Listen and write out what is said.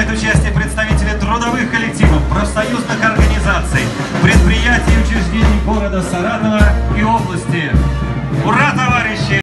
принимают участие представители трудовых коллективов, профсоюзных организаций, предприятий и учреждений города Саратова и области. Ура!